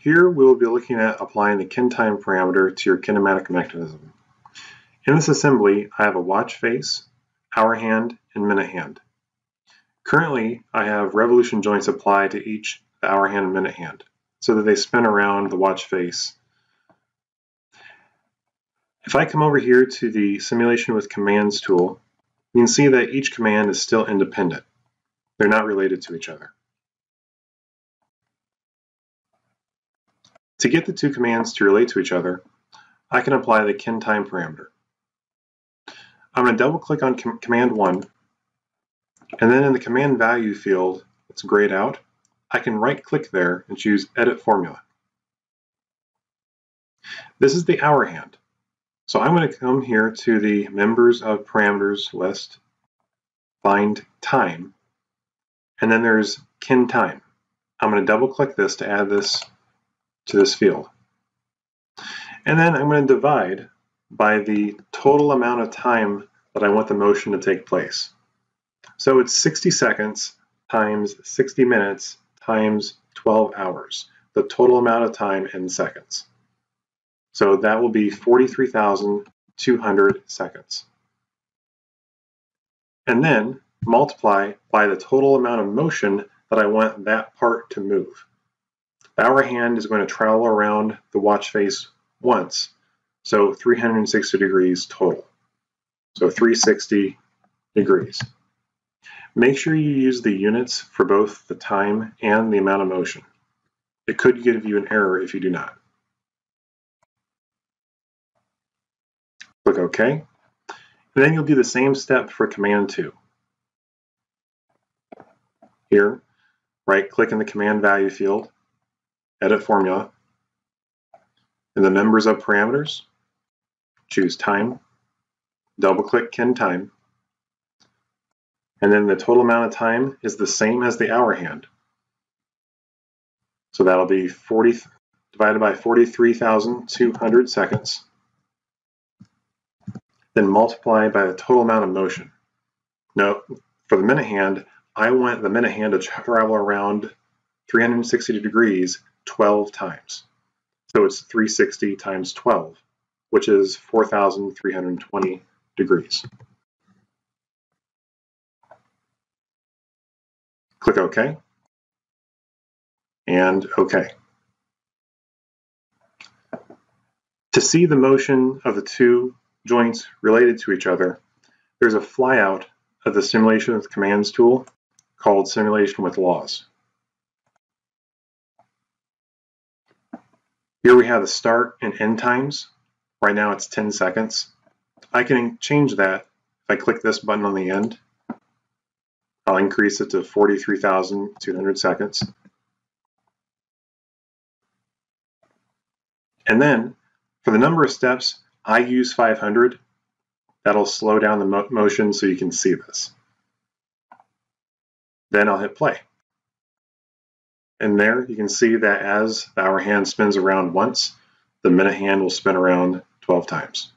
Here we will be looking at applying the KINTime parameter to your kinematic mechanism. In this assembly, I have a watch face, hour hand, and minute hand. Currently, I have revolution joints applied to each hour hand and minute hand so that they spin around the watch face. If I come over here to the simulation with commands tool, you can see that each command is still independent. They're not related to each other. To get the two commands to relate to each other, I can apply the KINTime parameter. I'm going to double click on com command 1 and then in the command value field that's grayed out, I can right click there and choose edit formula. This is the hour hand. So I'm going to come here to the members of parameters list, find time, and then there's KINTime. I'm going to double click this to add this to this field. And then I'm going to divide by the total amount of time that I want the motion to take place. So it's 60 seconds times 60 minutes times 12 hours, the total amount of time in seconds. So that will be 43,200 seconds. And then multiply by the total amount of motion that I want that part to move. Hour hand is going to travel around the watch face once, so 360 degrees total. So 360 degrees. Make sure you use the units for both the time and the amount of motion. It could give you an error if you do not. Click OK. And then you'll do the same step for command 2. Here, right click in the command value field edit formula. In the members of parameters, choose time, double click KINTime, and then the total amount of time is the same as the hour hand. So that'll be 40 divided by 43,200 seconds, then multiply by the total amount of motion. Now, for the minute hand, I want the minute hand to travel around 360 degrees 12 times. So it's 360 times 12, which is 4,320 degrees. Click OK, and OK. To see the motion of the two joints related to each other, there's a flyout of the Simulation with Commands tool called Simulation with Laws. Here we have the start and end times. Right now it's 10 seconds. I can change that if I click this button on the end. I'll increase it to 43,200 seconds. And then for the number of steps, I use 500. That'll slow down the mo motion so you can see this. Then I'll hit play. And there you can see that as the hour hand spins around once, the minute hand will spin around 12 times.